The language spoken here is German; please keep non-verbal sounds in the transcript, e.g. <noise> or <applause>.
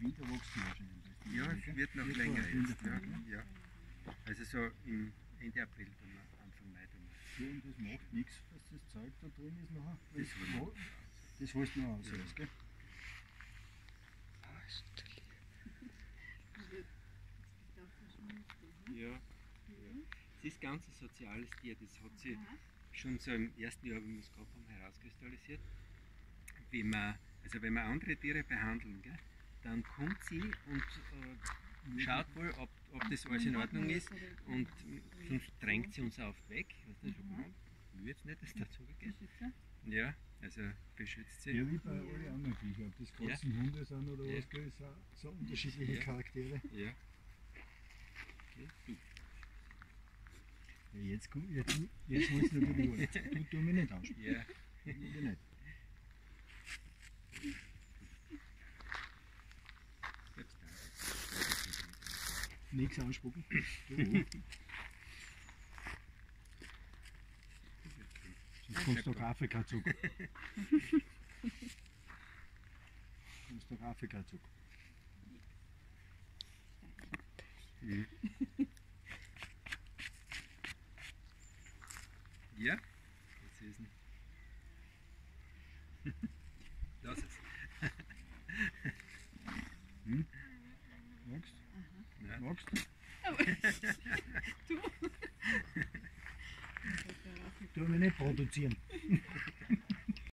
da wächst du wahrscheinlich. Ja, es wird noch länger jetzt. der Ja. Also so im Ende April, dann Anfang Mai. Dann. Ja, und das macht nichts, dass das Zeug da drin ist nachher. Das Das holst du noch aus, Ja. gell? Ja. ja. Es ist ganz ein soziales Tier, das hat sich schon so im ersten Jahr, wie wir es gehabt haben, herauskristallisiert. Wie man, also wenn wir andere Tiere behandeln, gell, dann kommt sie und äh, schaut wohl, ob, ob das alles in Ordnung ist und sonst drängt sie uns oft weg. Weißt du, so, Mhm. ich will jetzt nicht, dass dazu geht. Ja, also beschützt sie. Ja, wie bei allen anderen Viecher. Ob das Katzen, Hunde sind oder Ja. was, gell? So, so unterschiedliche Ja. Charaktere. Ja. Okay, du. Ja, jetzt komm, jetzt, jetzt muss ich natürlich was. <laughs> Du tu mich nicht ansprechen. Ja. Ich nicht. Jetzt da. Nichts ausspucken. <laughs> Sonst kommst du nach Afrika zurück. <laughs> kommst du nach Afrika zurück. Mhm. Ja, jetzt ist ihn. <laughs> Lass es. Magst Ja. du? Magst du? Tu mich nicht produzieren. <laughs>